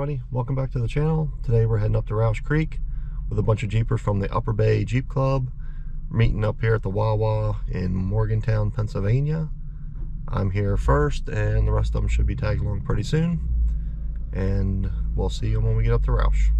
everybody, welcome back to the channel. Today we're heading up to Rausch Creek with a bunch of Jeepers from the Upper Bay Jeep Club. meeting up here at the Wawa in Morgantown, Pennsylvania. I'm here first and the rest of them should be tagging along pretty soon. And we'll see you when we get up to Rausch.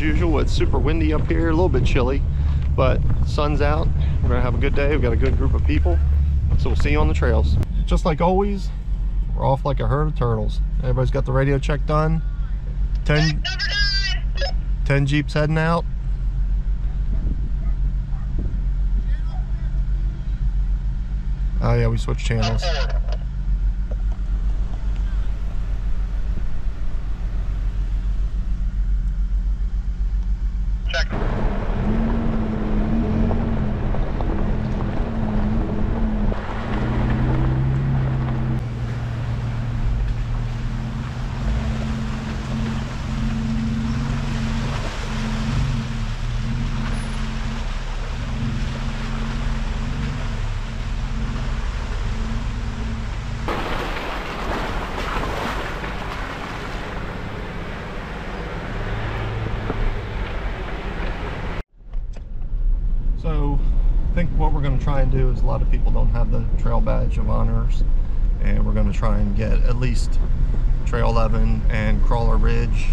As usual. It's super windy up here a little bit chilly but sun's out. We're gonna have a good day. We've got a good group of people. So we'll see you on the trails. Just like always we're off like a herd of turtles. Everybody's got the radio check done. 10 10 jeeps heading out. Oh yeah we switched channels So I think what we're going to try and do is a lot of people don't have the trail badge of honors and we're going to try and get at least Trail 11 and Crawler Ridge.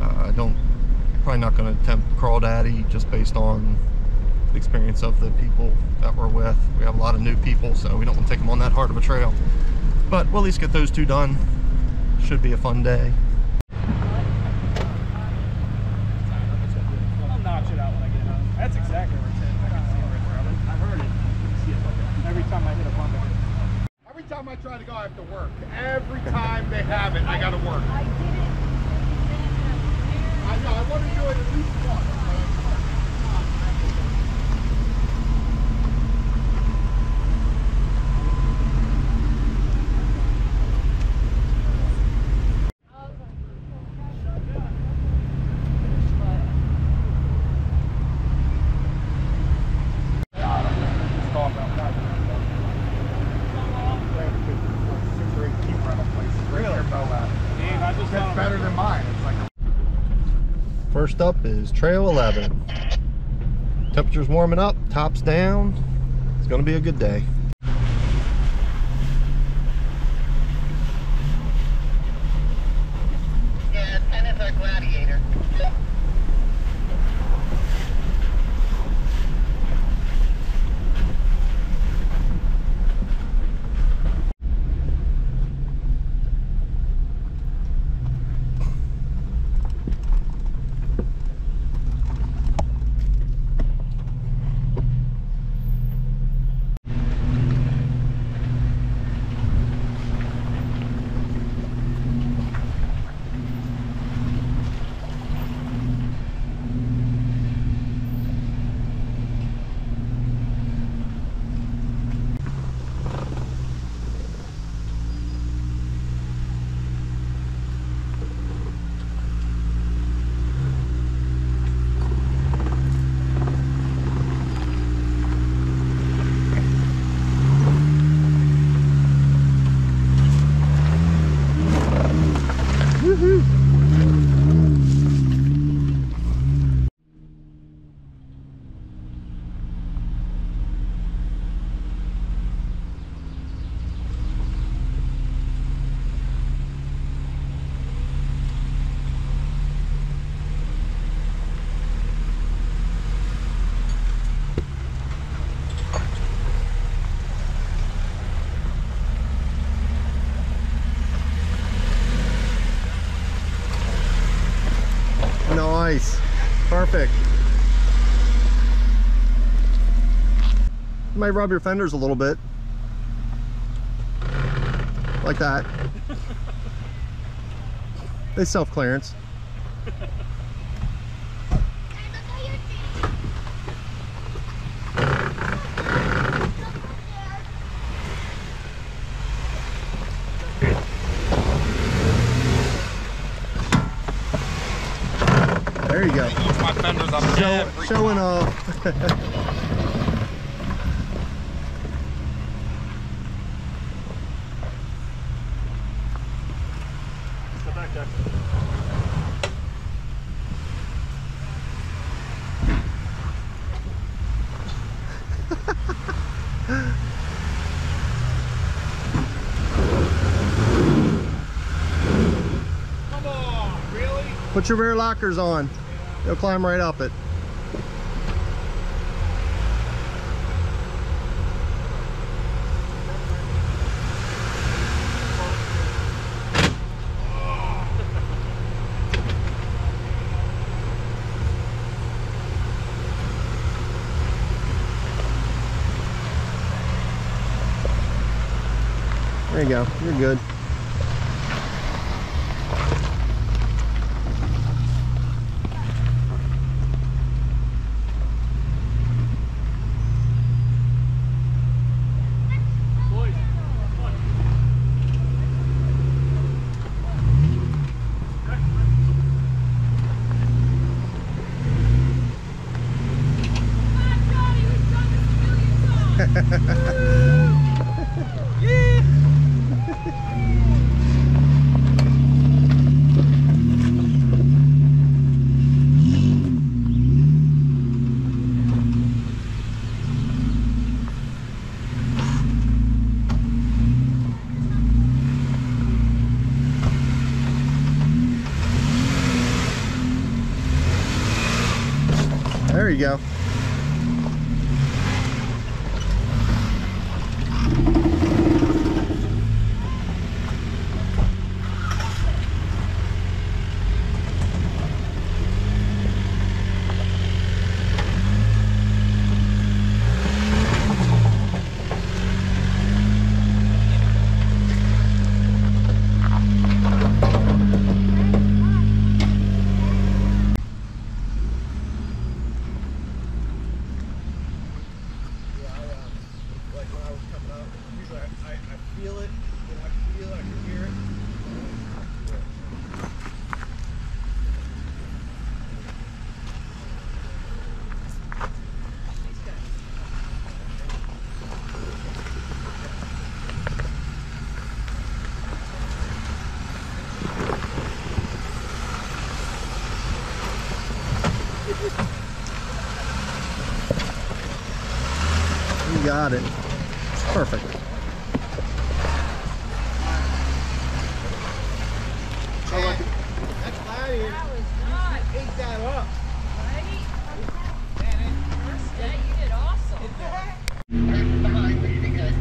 Uh, I don't, probably not going to attempt Crawl Daddy just based on the experience of the people that we're with. We have a lot of new people so we don't want to take them on that hard of a trail. But we'll at least get those two done. Should be a fun day. I'll notch it out when I get home. That's exactly where it's at. I can see it right there. I've- I've heard it. You can see it like every time I hit a bump. I hit- Every time I try to go, I have to work. Every time they have it, I gotta work. I didn't. I know, I want to do it at least once. Just call about that. Six or eight Jeep rental places right there, Moab. Dave, I just That's found better than mine. It's like a First up is Trail 11. Temperature's warming up, tops down. It's gonna be a good day. Nice. Perfect. You might rub your fenders a little bit. Like that. They self-clearance. There you go. Use my fenders on Show, every showing off. Step back, Jack. Come on, really? Put your rear lockers on. They'll climb right up it. There you go. You're good. Woo! Got it. Perfect. That's gladiator. That was nice. Ate that up. Right? Yeah, you did awesome. Person behind me, be good.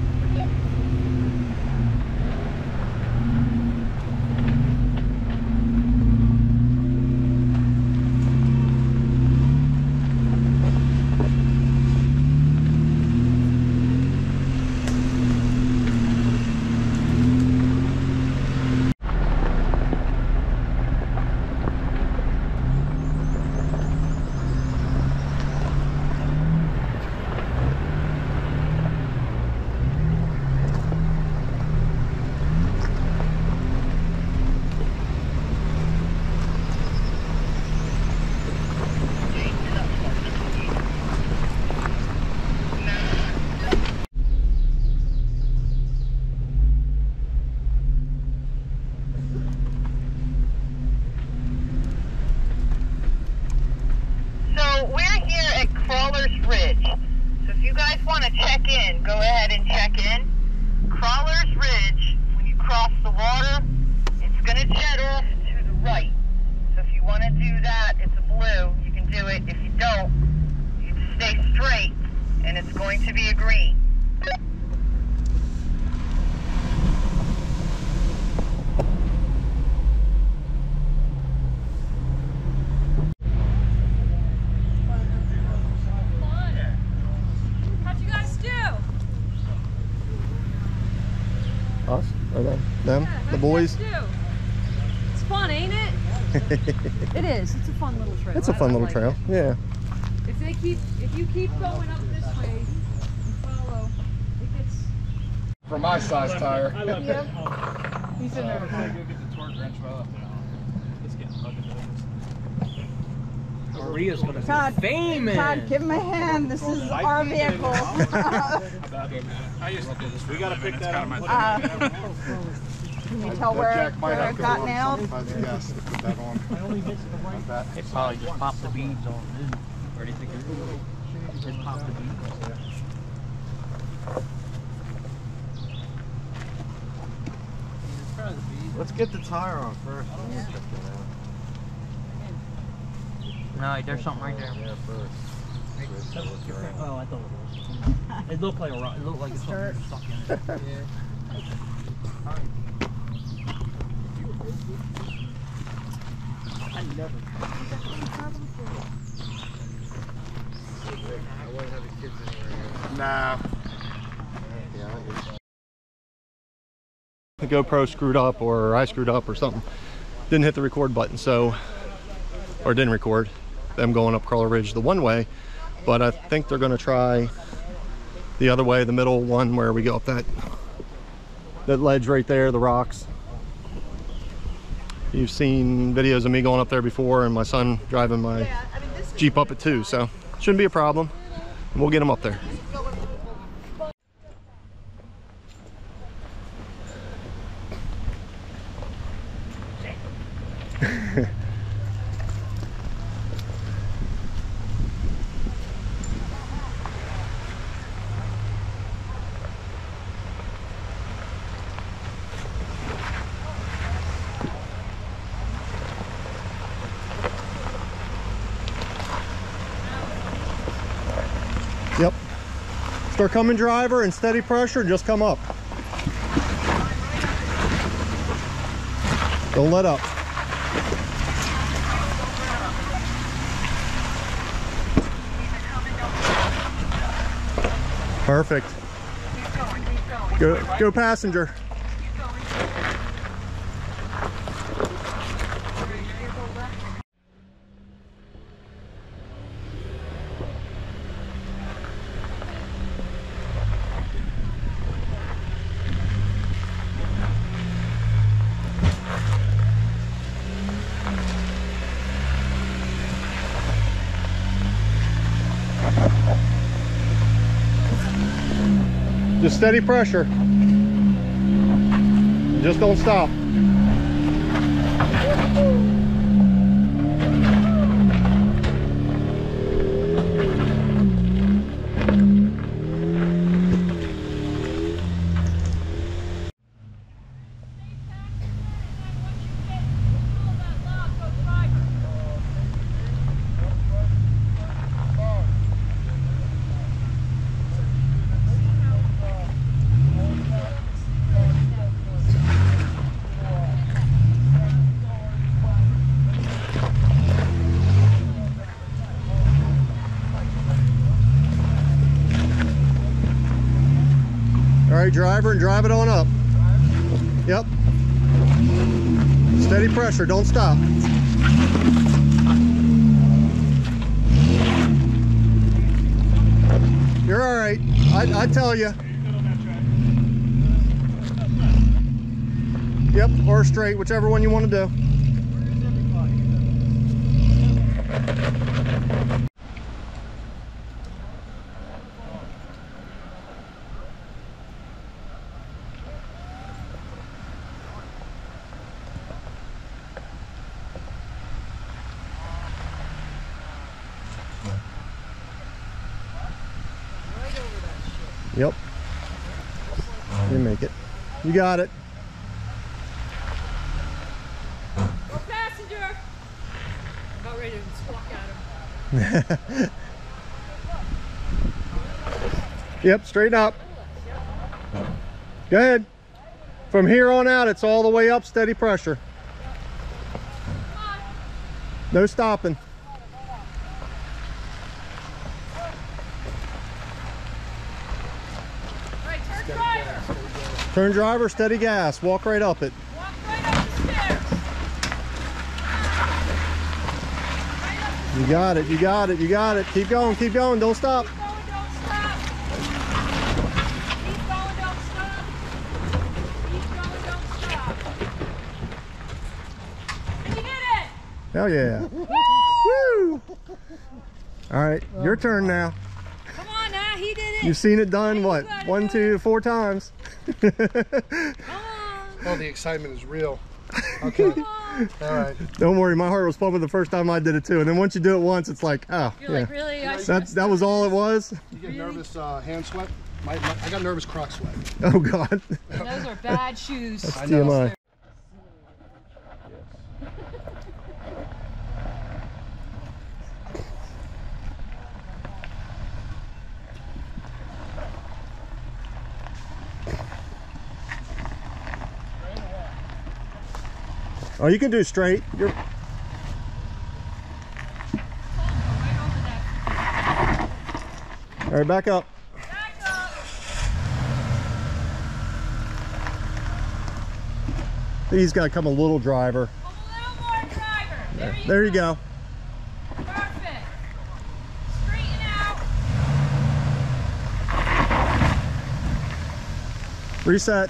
So we're here at Crawler's Ridge. So if you guys want to check in, go ahead and check in. Crawler's Ridge, when you cross the water, it's going to jet off to the right. So if you want to do that, it's a blue. You can do it. If you don't, you stay straight, and it's going to be a green. Us? Or them? Them? Yeah, boys? It's fun, ain't it? It is. It's a fun little trail. It's a I- fun I little like trail. it. Yeah. If they keep, if you keep going up this way and follow, it gets. For my size tire. I left it. He's in there to go get the torque wrench while up there. Let's get plugged into. Maria's gonna Todd, be famous. Todd, give him a hand. This is our vehicle. I used to do this. We gotta pick that up. Uh, Can you tell where, Jack might where have it to got run nailed? 75 gas to put that on. It probably just popped the beads on it. Or do you think it just popped the beads? Let's get the tire on first. No, there's something right there. Yeah, first. Oh, I thought it was. It looked like a rock. It looked like it's something stuck in it. Nah. the GoPro screwed up or I screwed up or something. Didn't hit the record button, so, or didn't record them going up Crawler Ridge the one way. But I think they're gonna try the other way, the middle one where we go up that, that ledge right there, the rocks. You've seen videos of me going up there before and my son driving my Jeep up it too, so shouldn't be a problem. We'll get them up there. Coming driver and steady pressure, just come up. Don't let up. Perfect. Go, go passenger. Steady pressure. Just don't stop. Right, driver, and drive it on up. Yep. Steady pressure, don't stop. You're all right. I, I tell you. Yep, or straight, whichever one you want to do. Yep. You make it. You got it. Passenger! About ready to squawk at him. Yep, straighten up. Go ahead. From here on out, it's all the way up, steady pressure. No stopping. Right, turn driver! Steady gas. Walk right up it. Walk right up the stairs. Right up You got it, you got it, you got it. Keep going, keep going. Don't stop. Keep going, don't stop. Keep going, don't stop. Keep going, don't stop. And you did it! Hell yeah. Woo! All right, your turn now. Come on now, he did it. You've seen it done, what, one, two, four times? Come on. Oh, the excitement is real. Okay. All right. Don't worry, my heart was pumping the first time I did it too. And then once you do it once, it's like, oh, You're yeah. like, really? That's, that was all it was? You get nervous uh, hand sweat? My, my, I got nervous croc sweat. Oh, God. And those are bad shoes. That's I know. TMI. Oh, you can do straight. You're Right all right. Back up. Back up. He's got to come a little driver. Come a little more driver. There you There go. you go. Perfect. Straighten out. Reset. Reset.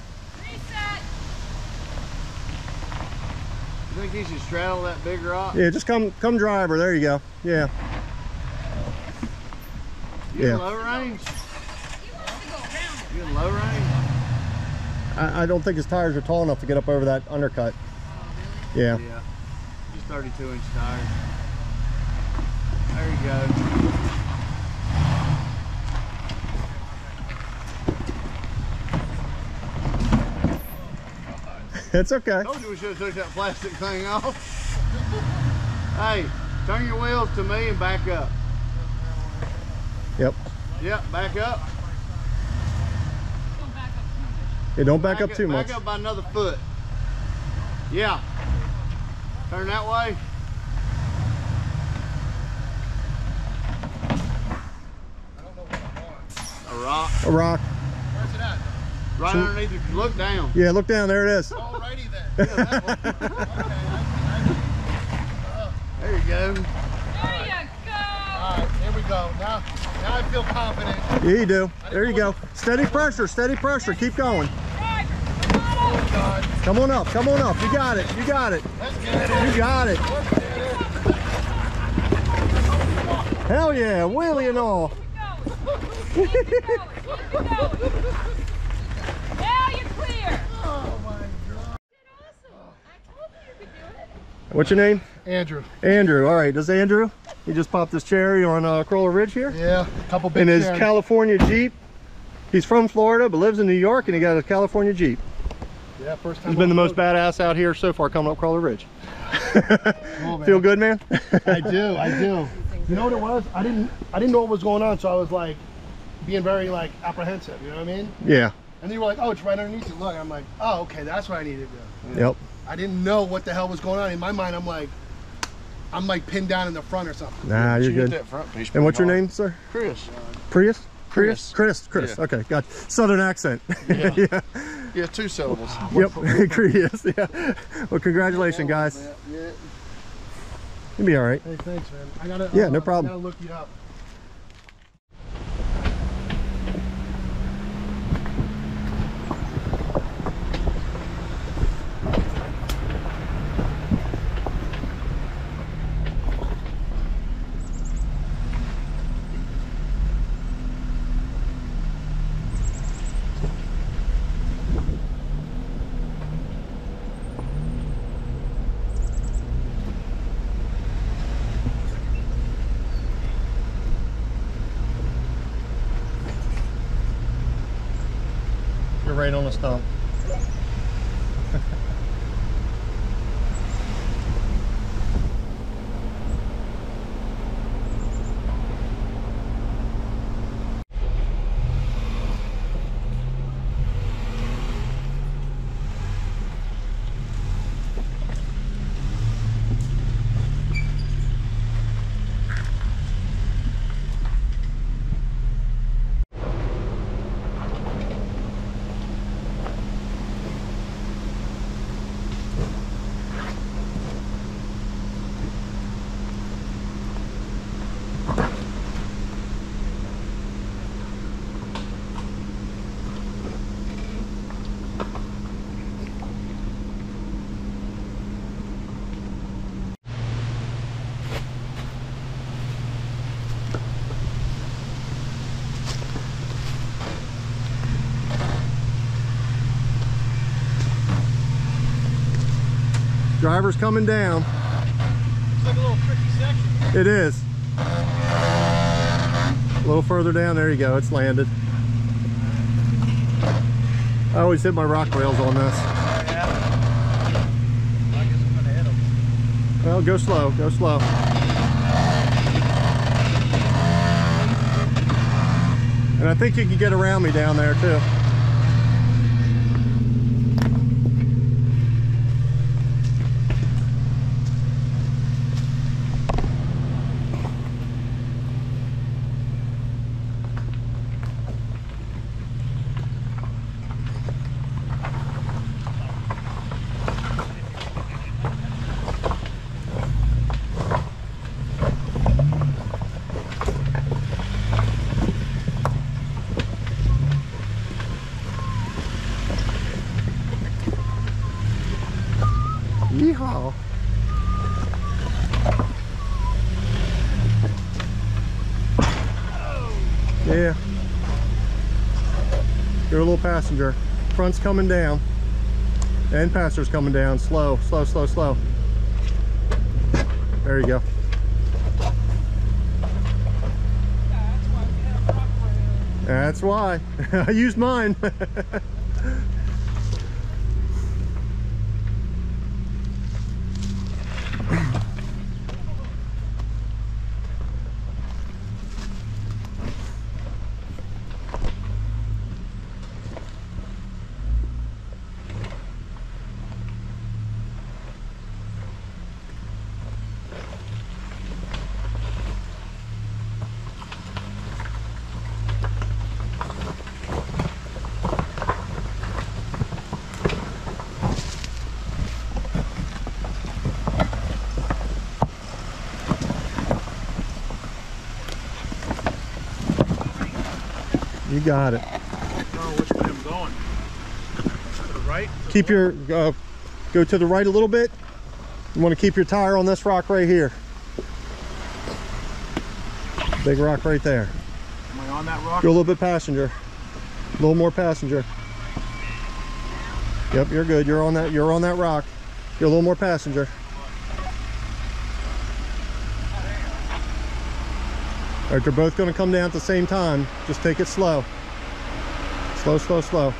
You think should straddle that big rock? Yeah, just come, come driver. There you go. Yeah. You in Yeah. low range? He wants to go around. You in low range? I, I don't think his tires are tall enough to get up over that undercut. Oh, yeah. Yeah. Just 32 inch tires. There you go. It's okay. I Told you we should have took that plastic thing off. hey, turn your wheels to me and back up. Yep. Yep, back up. Don't back up too much. Yeah, don't back, up too back much. up by another foot. Yeah. Turn that way. A rock. A rock. Where's it at? Right So- underneath you. Look down. Yeah, look down. There it is. Alrighty then. Yeah, that one. okay, I, There you go. There you go. Alright, here we go. Now, now I feel confident. Yeah, you do. There you go. Steady pressure. Steady pressure. Keep going. Driver, come on up. Come on up. Come on up. You got it. You got it. it. You got it. Hell yeah. Wheelie and all. What's your name? Andrew. Andrew. All right. Does Andrew? He just popped his cherry on uh, Crawler Ridge here. Yeah, a couple big in his cherries. California Jeep. He's from Florida, but lives in New York, and he got a California Jeep. Yeah, first time. He's been the on most badass out here so far coming up Crawler Ridge. Cool. Feel good, man? I do, I do. You know what it was? I didn't, I didn't know what was going on, so I was like, being very like apprehensive. You know what I mean? yeah. And then you were like, "Oh, it's right underneath you." Look, I'm like, "Oh, okay, that's what I needed to do." Yep. I didn't know what the hell was going on. In my mind, I'm like, I'm like pinned down in the front or something. Nah, you're good. That front piece And what's your name, sir? hard. Chris. Prius? Chris. Chris. Chris. Yeah. Okay, got Southern accent. Yeah. yeah. Yeah, two syllables. Yep. Prius. Yeah. Well, congratulations, guys. Yeah. You'll be all right. Hey, thanks, man. I gotta. Yeah, uh, no problem. I gotta look you up. Right on the stump. Driver's coming down. It's like a little tricky section. It is. A little further down, there you go, it's landed. I always hit my rock rails on this. Well, go slow, go slow. And I think you can get around me down there too. Yeehaw. Yeah. You're a little passenger. Front's coming down. And passenger's coming down. Slow, slow, slow, slow. There you go. That's why. I used mine. you got it. Which way I'm going? To the right? keep your uh, go to the right a little bit you want to keep your tire on this rock right here big rock right there Am I on that rock? go a little bit passenger a little more passenger yep you're good you're on that you're on that rock you're a little more passenger right they're both going to come down at the same time just take it slow slow slow slow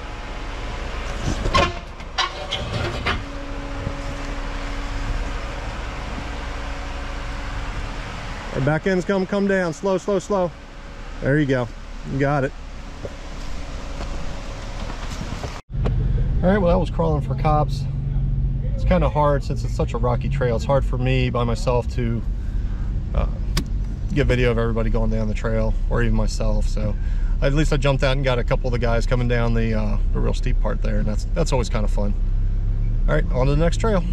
Our back end's come come down. Slow, slow, slow. There you go. You got it. All right, well, that was crawling for cops. It's kind of hard since it's such a rocky trail. It's hard for me by myself to uh, get video of everybody going down the trail or even myself. So at least I jumped out and got a couple of the guys coming down the, uh, the real steep part there. And that's, that's always kind of fun. All right, on to the next trail.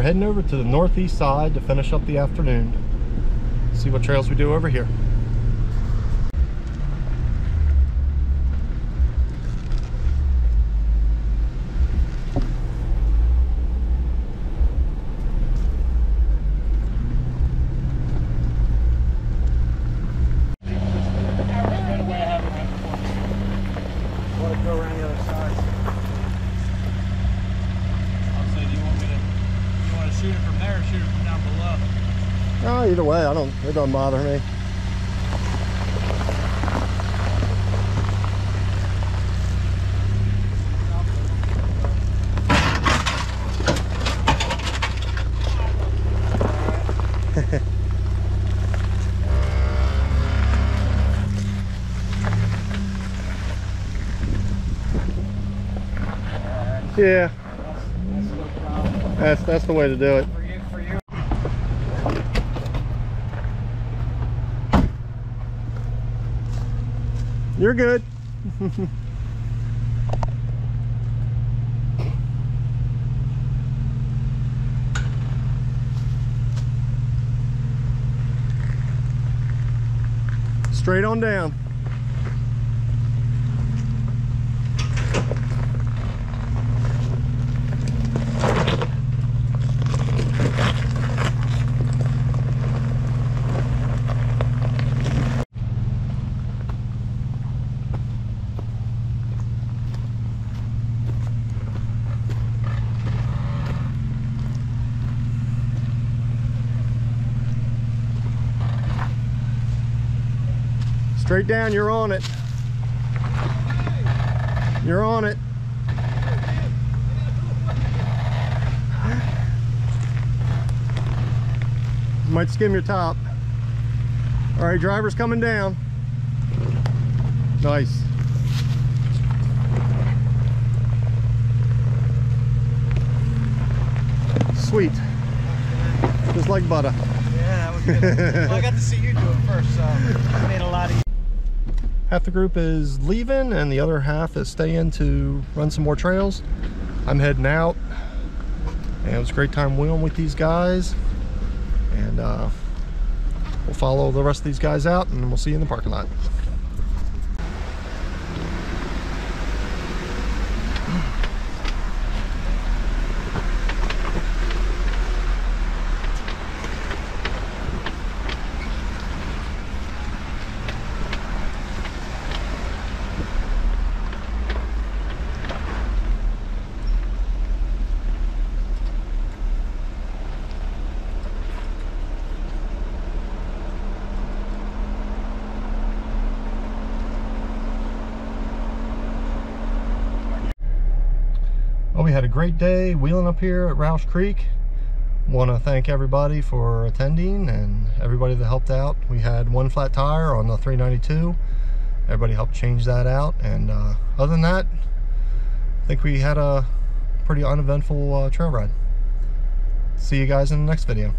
We're heading over to the northeast side to finish up the afternoon. See what trails we do over here. go, go around the other side. I'll say, do you want me to, you want to shoot it from there or shoot it from down below? Oh, either way, I don't. It doesn't bother me. yeah, that's that's the way to do it. For you, for you. You're good. Straight on down. Straight down, you're on it. You're on it. Might skim your top. All right, driver's coming down. Nice. Sweet. Just like butter. Yeah, that was good. well, I got to see you do it first, so it made a lot easier. Half the group is leaving and the other half is staying to run some more trails. I'm heading out and it was a great time wheeling with these guys and uh, we'll follow the rest of these guys out and we'll see you in the parking lot. Well, we had a great day wheeling up here at Rausch Creek. Want to thank everybody for attending and everybody that helped out. We had one flat tire on the 392. Everybody helped change that out. And uh, other than that, I think we had a pretty uneventful uh, trail ride. See you guys in the next video.